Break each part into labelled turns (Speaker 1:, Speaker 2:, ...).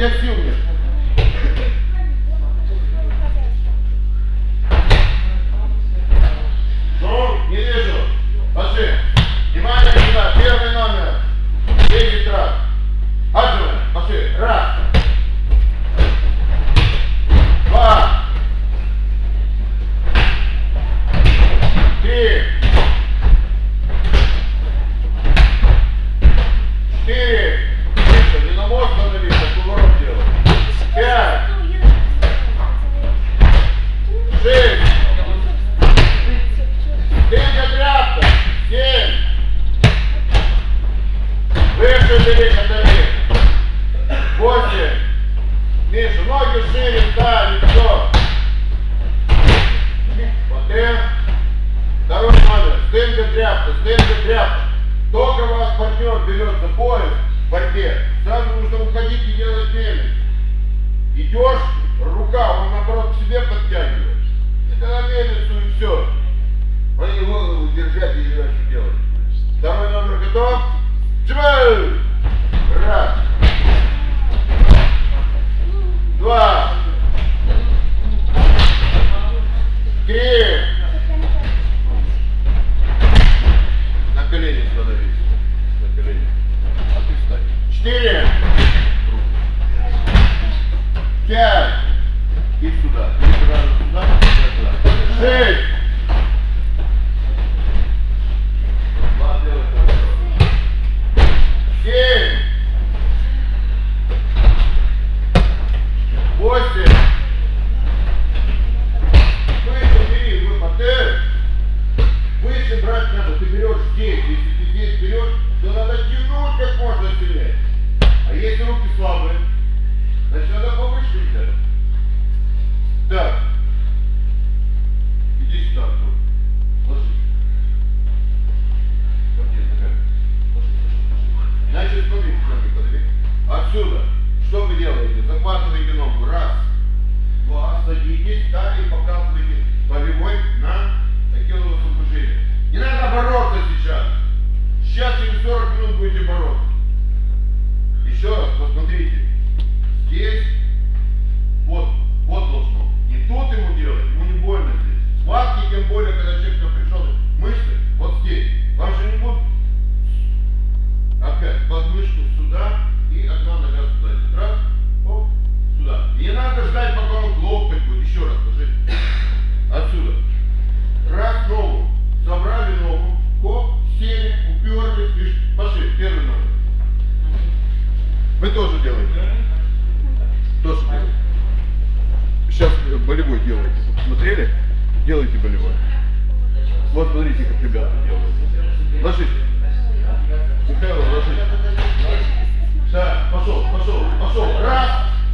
Speaker 1: для всю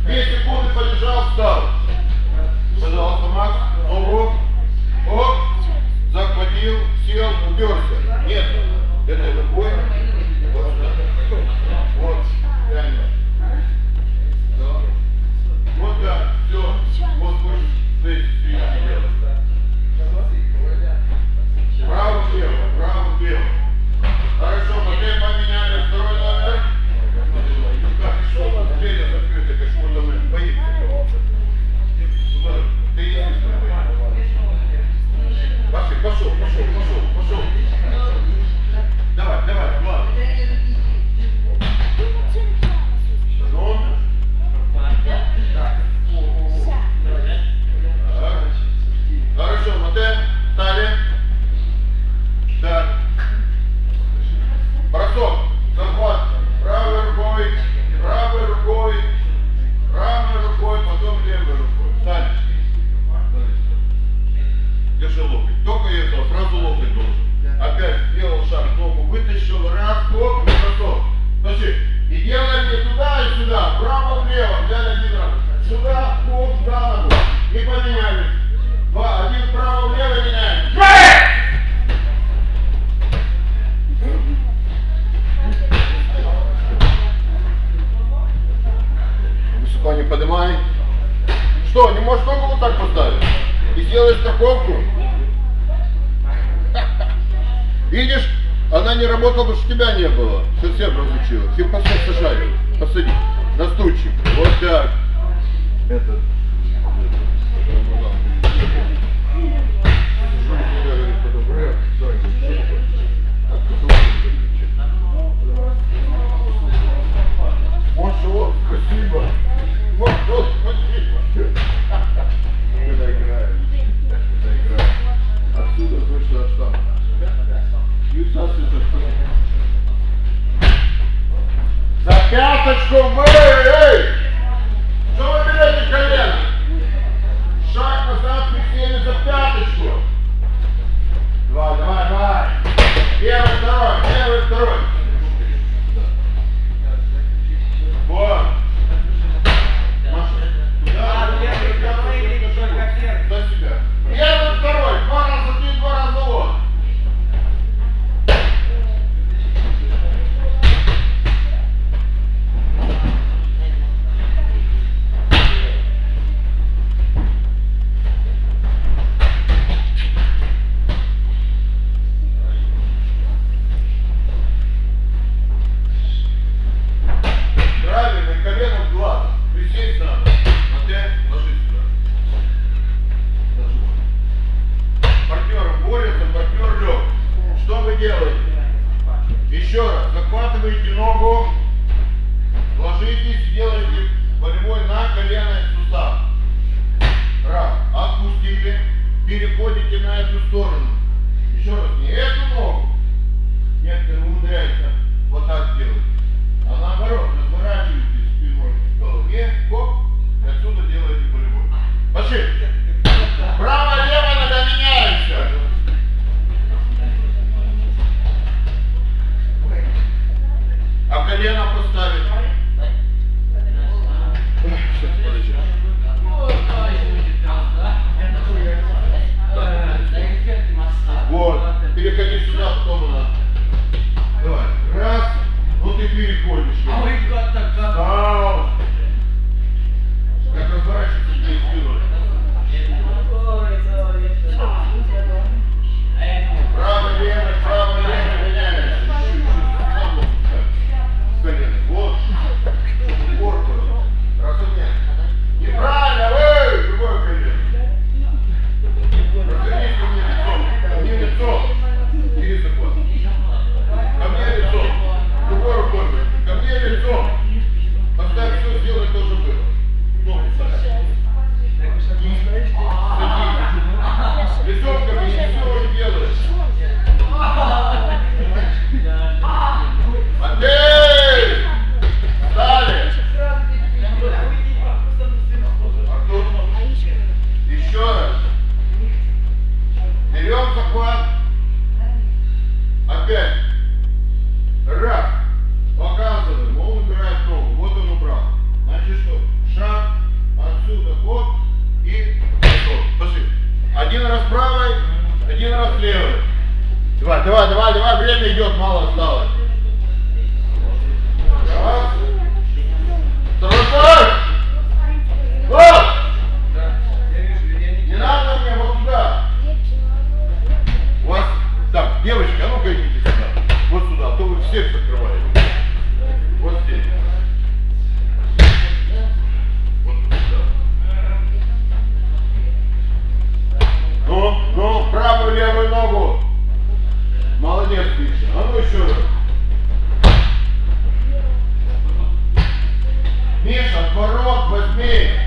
Speaker 1: Pjesë e kodit për një hermoso, hermoso. Еще раз. Захватываете ногу. Ложитесь, делаете волевой на колено и сустав. Раз. Отпустили. Переходите на эту сторону. Еще раз. Не эту ногу. Некоторые умудряются вот так делать. А наоборот. Один раз левый. Два, давай, давай, давай, время идет, мало осталось. Раз. Второй шаг. Раз. ногу. Молодец, Миша. А ну еще раз. Миша, отворот возьми.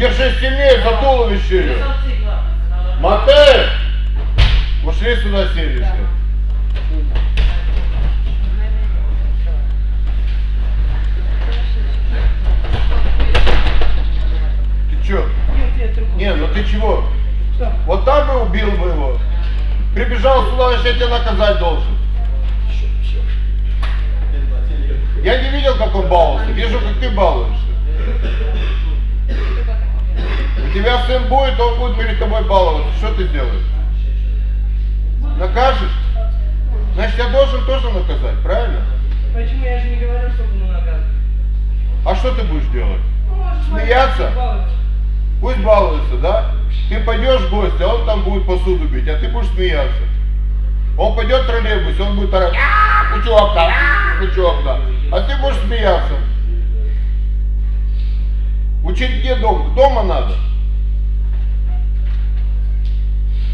Speaker 1: Держи сильнее за туловище. Матей! Ушли сюда сели все. Ты чё? Не, ну ты чего? Вот так бы убил бы его. Прибежал сюда, я тебя наказать должен. Я не видел, как он баловался. Вижу, как ты балуешься. У тебя сын будет, он будет перед тобой баловаться. Что ты делаешь? Накажешь? Значит, я должен тоже наказать, правильно?
Speaker 2: Почему я же не говорю, что буду наказывать?
Speaker 1: А что ты будешь делать?
Speaker 2: Ну, Смеяться? баловаться.
Speaker 1: Пусть балуется, да? Ты пойдешь в гости, а он там будет посуду бить, а ты будешь смеяться. Он пойдет в троллейбус, он будет орать, а пучок да, а пучок да. А ты будешь смеяться. Учить где дома? Дома надо.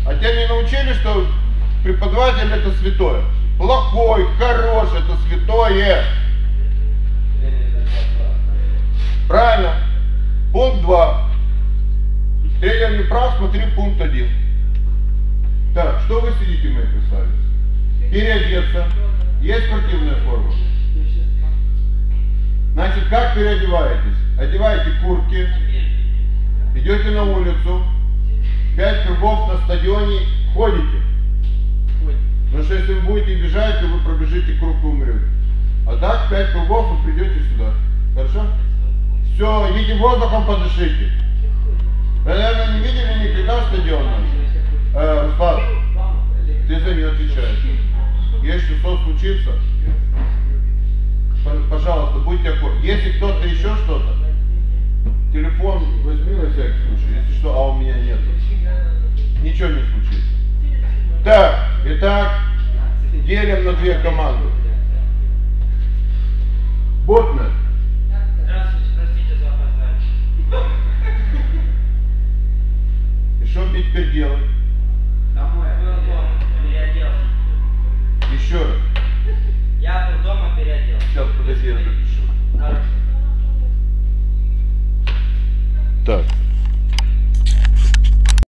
Speaker 1: А тебя не научили, что преподаватель это святое? Плохой, хороший, это святое. Правильно. Пункт 2. Тренер не прав, смотри пункт 1. Так, что вы сидите, мои красавицы? Переодеться. Есть спортивная форма? Значит, как переодеваетесь? Одеваете куртки, идете на улицу, пять кругов на стадионе, ходите. Потому что если вы будете бежать, то вы пробежите круг и умрете. А так, пять кругов вы придете сюда. Хорошо? Все, идите воздухом подышите. Вы, наверное, не видели никогда стадион наш? Э, Руслан, ты за нее отвечаешь. Если что случится, пожалуйста, будьте аккуратны. Если кто-то еще что-то, телефон возьми на всякий случай, если что, а у меня нет ничего не случится. Так, итак, делим на две команды. Ботнер.
Speaker 2: Здравствуйте, простите за опоздание.
Speaker 1: И что мне теперь делать? Домой.
Speaker 2: Был дома, переоделся.
Speaker 1: Еще раз.
Speaker 2: Я был дома, переоделся.
Speaker 1: Сейчас, подожди, я запишу.
Speaker 2: Хорошо.
Speaker 1: Так.